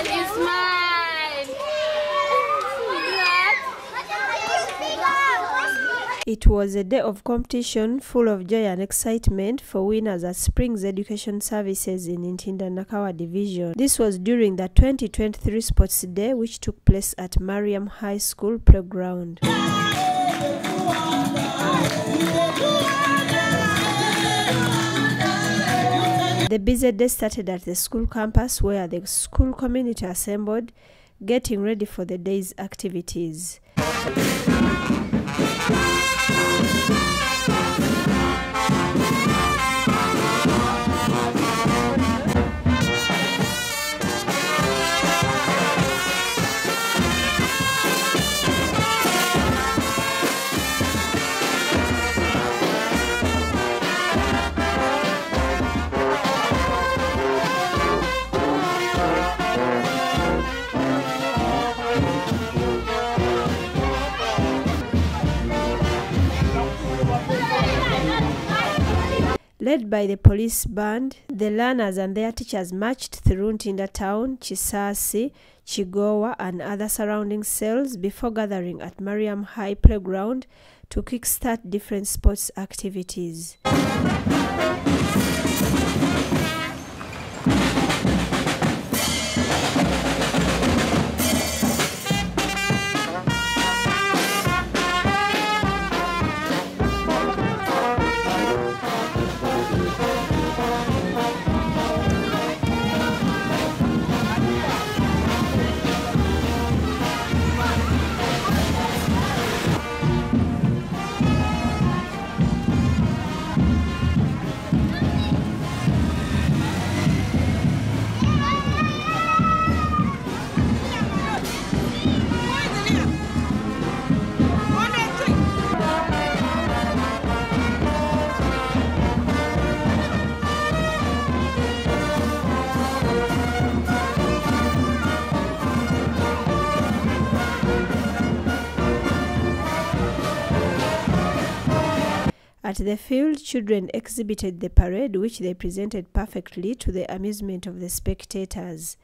And you smile. It was a day of competition full of joy and excitement for winners at Springs Education Services in Intinda Nakawa Division. This was during the 2023 Sports Day which took place at Mariam High School playground. The busy day started at the school campus where the school community assembled, getting ready for the day's activities. Led by the police band, the learners and their teachers marched through Ntinda town, Chisasi, Chigowa, and other surrounding cells before gathering at Mariam High Playground to kickstart different sports activities. At the field, children exhibited the parade, which they presented perfectly to the amusement of the spectators.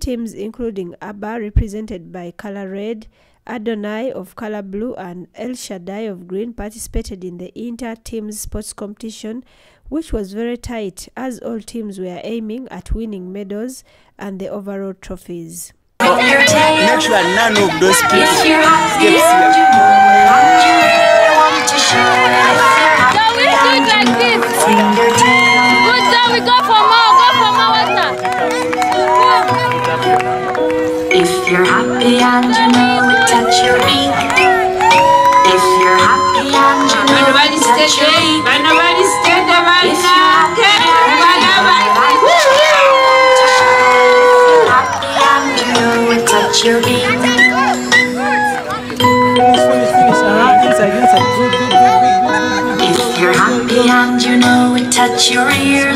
Teams, including ABBA, represented by Color Red, Adonai of Color Blue, and El Shaddai of Green, participated in the inter teams sports competition, which was very tight as all teams were aiming at winning medals and the overall trophies. None of those go for more. Go for more water. If you're happy and you know it, touch your beak. If you're happy and you know it, touch your balisitedde beak. bano balisitedde If you're happy and you know it, touch your good, If you're happy and you know it, touch your ears.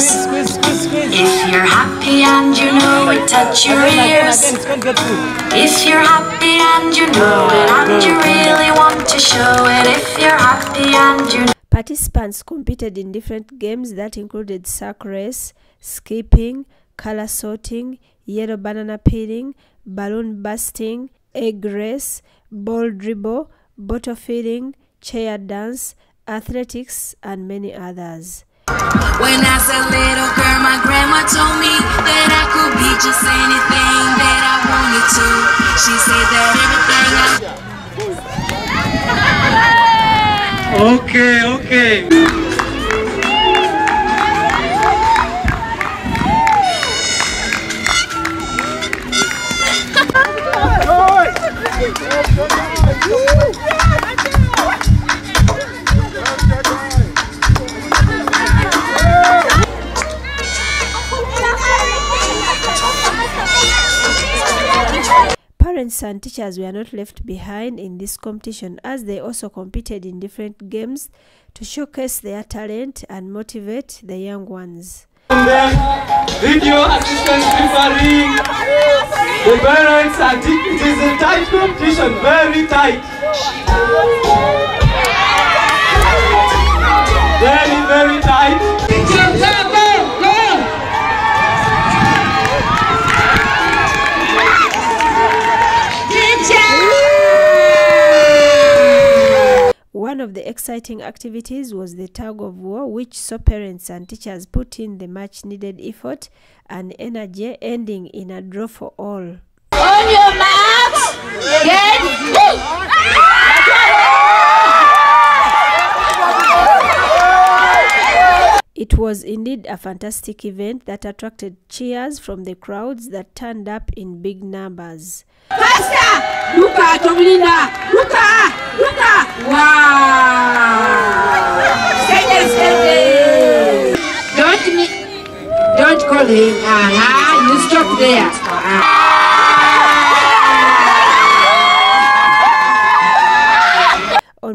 If you're happy and you know it, touch your Again, again, ears. again. It's gonna get through. If you're happy and you know it, and you really want to show it. If you're happy and you Participants competed in different games that included sack race, skipping, color sorting, yellow banana peeling, balloon busting, egg race, ball dribble, bottle feeding, chair dance, athletics, and many others. When I was a little girl, my grandma told me that I could be just anything that I wanted to. She said that everything I... Okay, okay. Parents and teachers were not left behind in this competition as they also competed in different games to showcase their talent and motivate the young ones. And then video assistant refereeing. The parents and it it is a tight competition, very tight. Very, very tight. One of the exciting activities was the tug of war, which saw parents and teachers put in the much needed effort and energy, ending in a draw for all. On your marks, was indeed a fantastic event that attracted cheers from the crowds that turned up in big numbers. faster. Luka, Tomlina, Luka, Luka. Wow. Stay there, stay there. Don't me, don't call him. Uh-huh. You stop there. On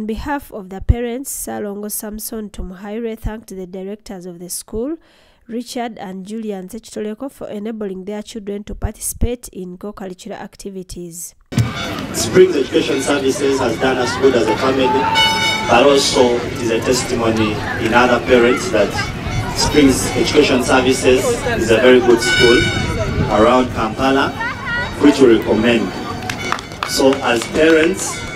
behalf of the parents, Salongo Samson Tumuhaire thanked the directors of the school, Richard and Julian Sekitoleko, for enabling their children to participate in co-curricular activities. Springs Education Services has done us good as a family, but also it is a testimony in other parents that Springs Education Services is a very good school around Kampala, which we recommend. So as parents,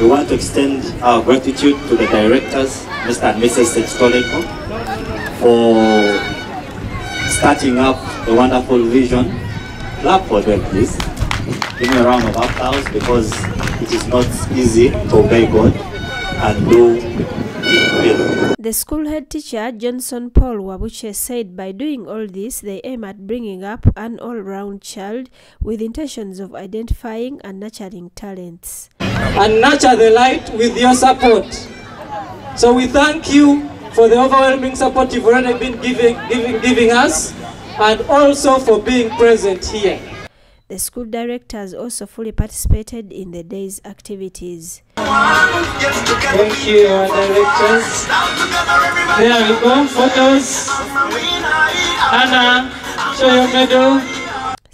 we want to extend our gratitude to the directors, Mr. and Mrs. Sekitoleko, for starting up a wonderful vision. Clap for them, please. Give me a round of applause because it is not easy to obey God and do. The school head teacher, Johnson Paul Wabuche, said by doing all this, they aim at bringing up an all-round child with intentions of identifying and nurturing talents. And nurture the light with your support. So we thank you for the overwhelming support you've already been giving, giving, giving us and also for being present here. The school directors also fully participated in the day's activities. Thank you, our directors. There we go, photos. Anna, show your medal.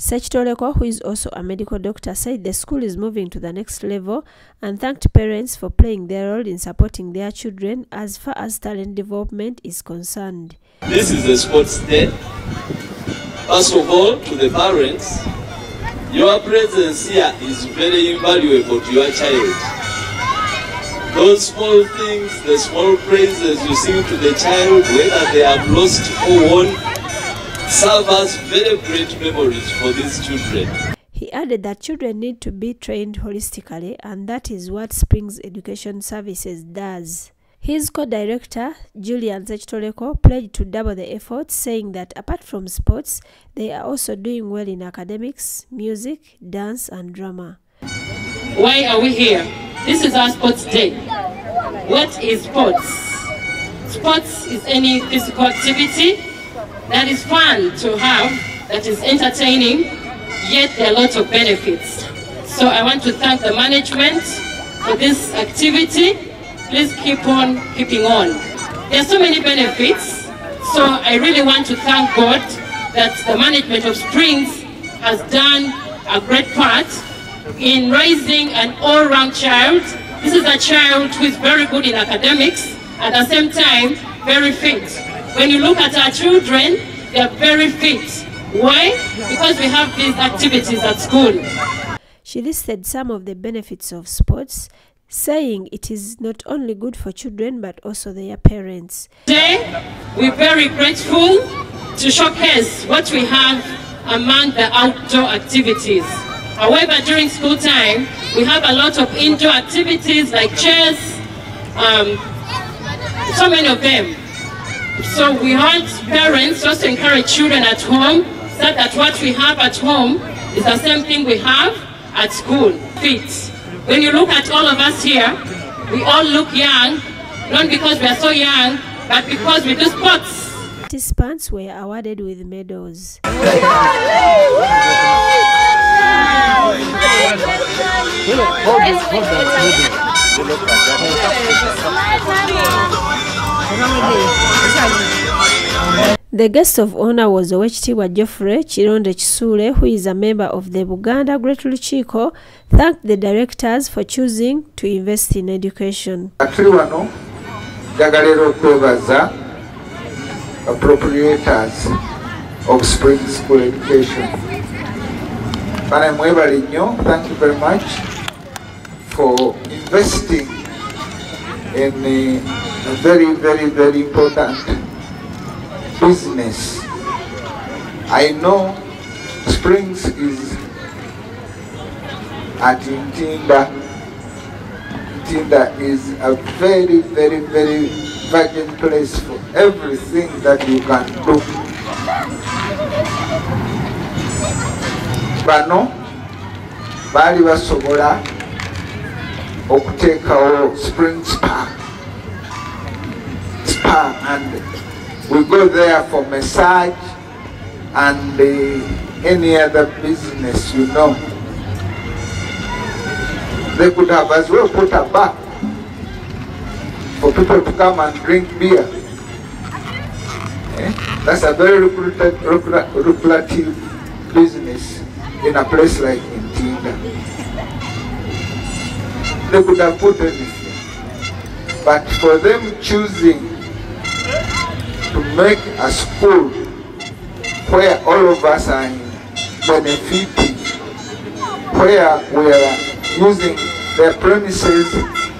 Sekitoleko, who is also a medical doctor, said the school is moving to the next level and thanked parents for playing their role in supporting their children as far as talent development is concerned. This is the sports day. First of all, to the parents, your presence here is very invaluable to your child. Those small things, the small praises you sing to the child, whether they have lost or won, serve as very great memories for these children. He added that children need to be trained holistically, and that is what Springs Education Services does. His co-director, Julian Sekitoleko, pledged to double the efforts, saying that apart from sports, they are also doing well in academics, music, dance and drama. Why are we here? This is our sports day. What is sports? Sports is any physical activity that is fun to have, that is entertaining, yet there are lots of benefits. So I want to thank the management for this activity. Please keep on keeping on. There are so many benefits, so I really want to thank God that the management of Springs has done a great part in raising an all-round child. This is a child who is very good in academics, at the same time, very fit. When you look at our children, they are very fit. Why? Because we have these activities at school. She listed some of the benefits of sports, saying it is not only good for children but also their parents. Today, we're very grateful to showcase what we have among the outdoor activities. However, during school time, we have a lot of indoor activities like chess, um, so many of them. So we want parents just to encourage children at home so that what we have at home is the same thing we have at school. Fit. When you look at all of us here, we all look young, not because we are so young, but because we do sports. Participants were awarded with medals. The guest of honor was Owekitiibwa Geoffrey Kironde Kisule, who is a member of the Buganda Great Lukiiko, thanked the directors for choosing to invest in education. tuli wano appropriators of spring school education thank you very much for investing in uh, a very very very important business. I know springs is at ntinda Tinda is a very, very, very virgin place for everything that you can do. Bano baali basobola okuteekawo spring spa spa and we go there for massage and uh, any other business you know they could have as well put a bar for people to come and drink beer. Eh? That's a very lucrative, business in a place like Ntinda. They could have put anything. But for them choosing to make a school where all of us are benefiting, where we are using their premises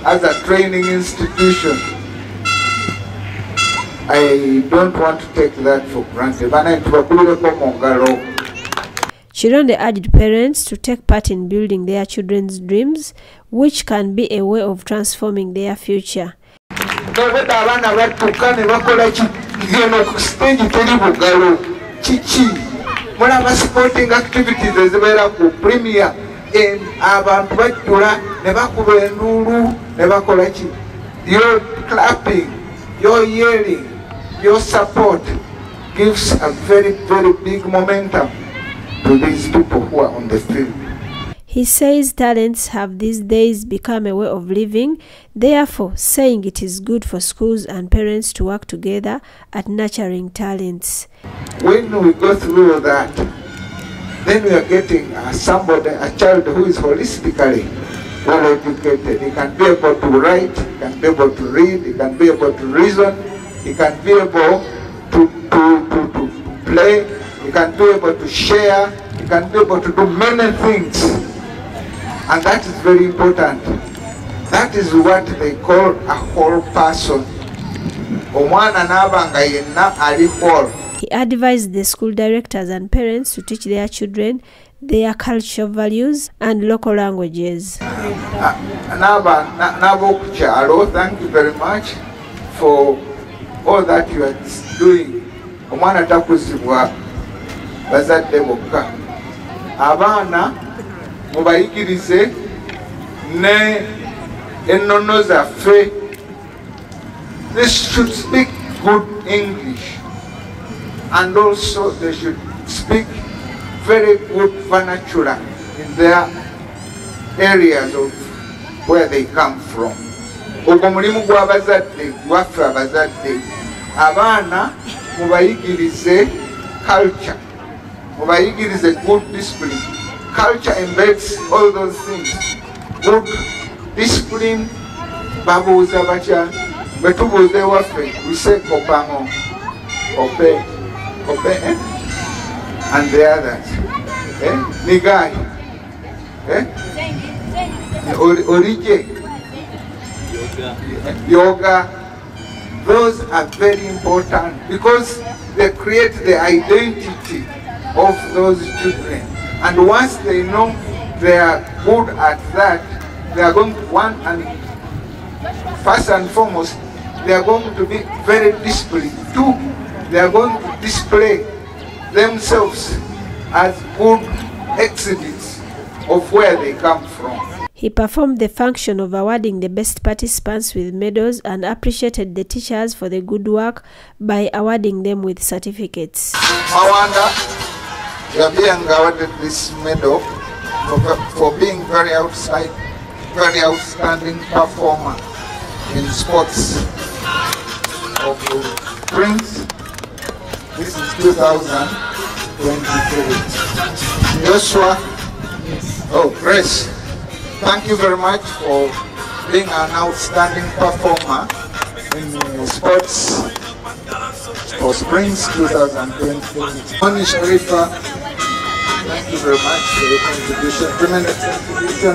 as a training institution. I don't want to take that for granted. Bana tubakulireko mu ngalo. Kironde urged parents to take part in building their children's dreams, which can be a way of transforming their future. Geno ku stage teri bugalo kiki mulaba sporting activities ezibeera ku premier. Em, abantu bajjula ne bakuba enduulu ne bakola ki? Your clapping your yelling your support gives a very very big momentum to these people who are on the field He says talents have these days become a way of living, therefore, saying it is good for schools and parents to work together at nurturing talents. when we go through that, then we are getting uh, somebody, a child who is holistically well educated. He can be able to write, he can be able to read, he can be able to reason, he can be able to, to, to, to play, he can be able to share, he can be able to do many things. And that is very important. That is what they call a whole person. Omwana n'aba nga yenna ali whole. He advised the school directors and parents to teach their children their cultural values and local languages. n'ab'okukyalo thank you very much for all that you are doing omwana takuzibwa bazadde bokka abaana mubayigirize ne ennono zaffe they should speak good english. And also they should speak very good vernacular in their areas of where they come from. Ogwo mulimu gw'abazadde gwaffe abazadde. Abaana mubayigirize culture. Mubayigirize good discipline culture embeds all those things good discipline babuuza batya bwe tubuuza we say kopamo ope ope eh? and the others eh? nigai eh? Ori- orije yoga those are very important because they create the identity of those children and once they know they are good at that they are going to want and first and foremost they are going to be very disciplined two they are going to display themselves as good exhibits of where they come from He performed the function of awarding the best participants with medals and appreciated the teachers for the good work by awarding them with certificates. Mawanda Gabian awarded this medal for, for being very outside, very outstanding performer in sports of Prince. This is 2023. Joshua, oh, Grace, thank you very much for being an outstanding performer in sports for Springs 2020. Moni Sharifa, thank you very much for your contribution, tremendous contribution.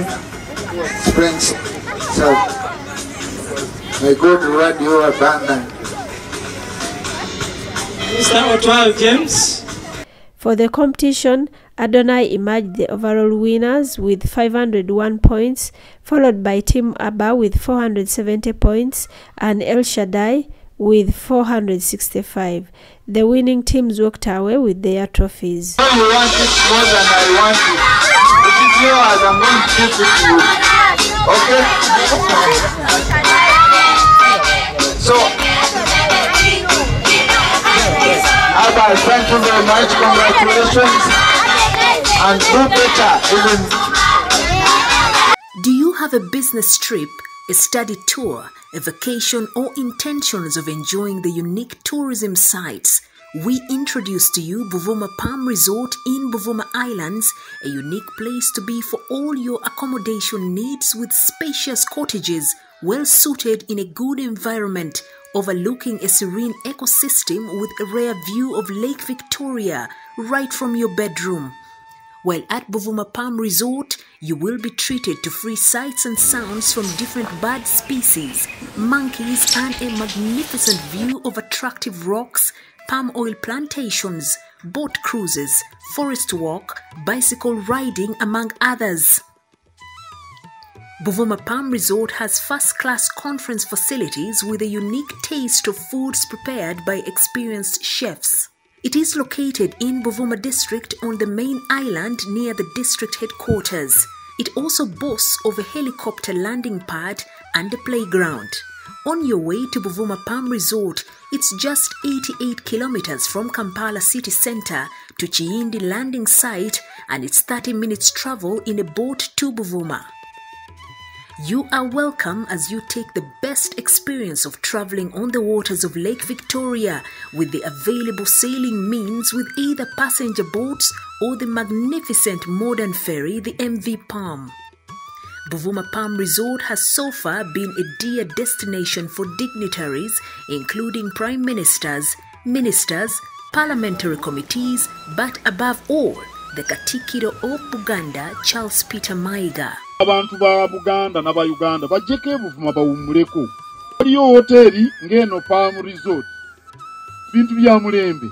Springs, so may God reward you abundantly. Mr. Otwal James. For the competition, Adonai emerged the overall winners with 501 points, followed by Team Abba with 470 points and El Shaddai with 465. The winning teams walked away with their trophies. You want it more than I want it. It is yours, I'm going to give it to you. Okay? So, Abba, thank you very much. Congratulations. And do better even Do you have a business trip, a study tour, a vacation, or intentions of enjoying the unique tourism sites? We introduce to you Buvuma Palm Resort in Buvuma Islands, a unique place to be for all your accommodation needs with spacious cottages well suited in a good environment overlooking a serene ecosystem with a rare view of Lake Victoria right from your bedroom. While at Buvuma Palm Resort, you will be treated to free sights and sounds from different bird species, monkeys, and a magnificent view of attractive rocks, palm oil plantations, boat cruises, forest walk, bicycle riding, among others. Buvuma Palm Resort has first class conference facilities with a unique taste of foods prepared by experienced chefs. It is located in Buvuma district on the main island near the district headquarters. It also boasts of a helicopter landing pad and a playground. On your way to Buvuma Palm Resort, it's just 88 kilometers from Kampala city center to Kiyindi landing site and it's 30 minutes travel in a boat to Buvuma. You are welcome as you take the best experience of traveling on the waters of Lake Victoria with the available sailing means with either passenger boats or the magnificent modern ferry, the MV Palm. Buvuma Palm Resort has so far been a dear destination for dignitaries, including prime ministers, ministers, parliamentary committees, but above all, the Katikiro of Buganda, Charles Peter Mayiga. Abantu ba buganda n'abayuganda bajjeko ebuvuma bawummuleko. Waliyo woteeri ng'eno palm resort bintu bya mulembe